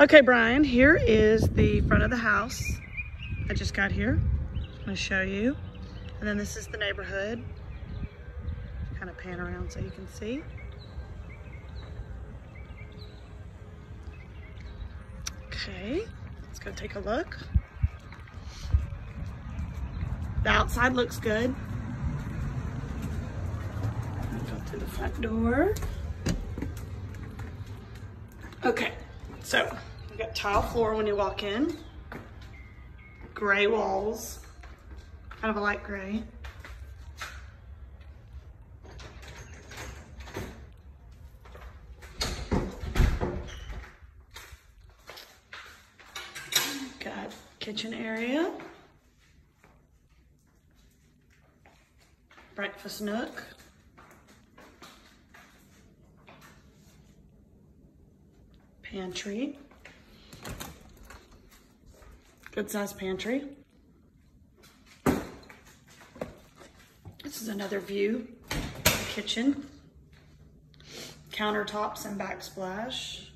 Okay, Brian, here is the front of the house. I just got here. I'm gonna show you. And then this is the neighborhood. Kind of pan around so you can see. Okay, let's go take a look. The outside looks good. Go through the front door. Okay, so we got tile floor when you walk in, gray walls, kind of a light gray. Got kitchen area. Breakfast nook. Pantry. Good size pantry. This is another view of the kitchen. Countertops and backsplash.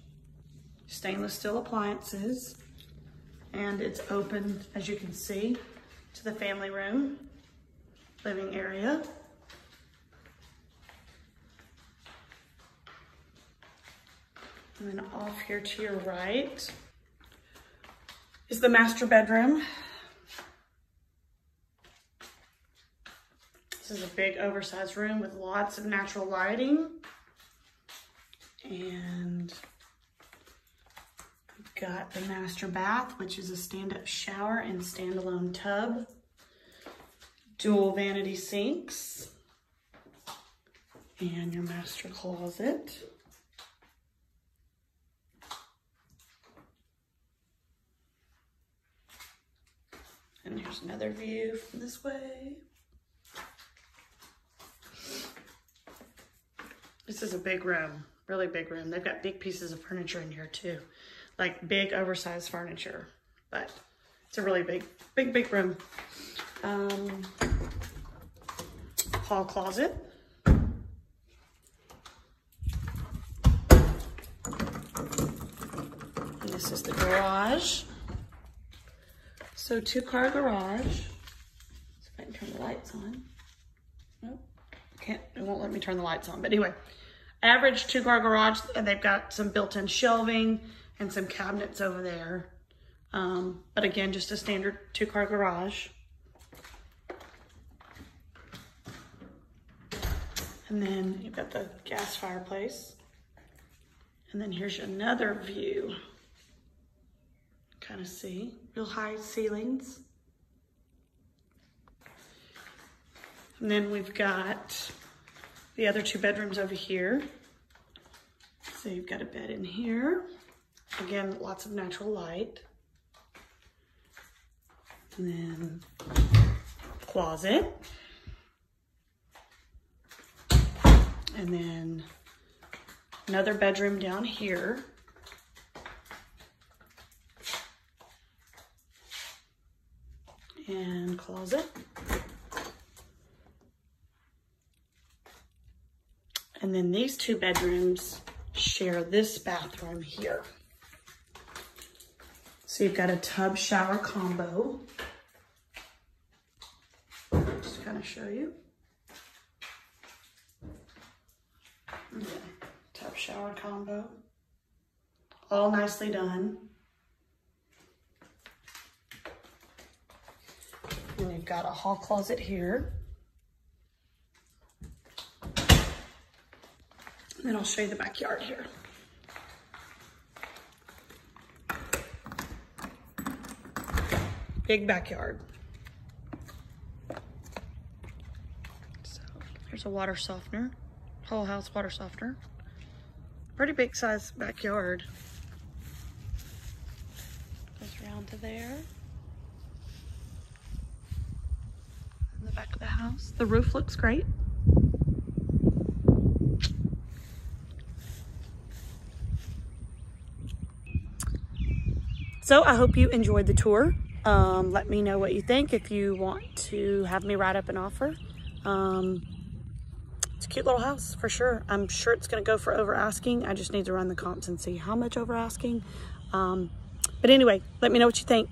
Stainless steel appliances. And it's open, as you can see, to the family room, living area. And then off here to your right is the master bedroom. This is a big oversized room with lots of natural lighting. And we've got the master bath, which is a stand-up shower and standalone tub. Dual vanity sinks. And your master closet. And here's another view from this way. This is a big room, really big room. They've got big pieces of furniture in here too, like big oversized furniture, but it's a really big, big, big room. Um, hall closet. This is the garage. So two car garage. See if I can turn the lights on. Nope, can't, it won't let me turn the lights on. But anyway, average two car garage and they've got some built-in shelving and some cabinets over there. Um, but again, just a standard two car garage. And then you've got the gas fireplace. And then here's another view. Of see, real high ceilings. And then we've got the other two bedrooms over here. So you've got a bed in here. Again, lots of natural light. And then closet. And then another bedroom down here. And closet. And then these two bedrooms share this bathroom here. So you've got a tub shower combo. Just kind of show you. Yeah, tub shower combo. All nicely done. And you've got a hall closet here. And then I'll show you the backyard here. Big backyard. So here's a water softener, whole house water softener. Pretty big size backyard. Goes around to there. In the back of the house. The roof looks great. So I hope you enjoyed the tour. Um, let me know what you think if you want to have me write up an offer. Um, it's a cute little house for sure. I'm sure it's going to go for over asking. I just need to run the comps and see how much over asking. Um, but anyway, let me know what you think.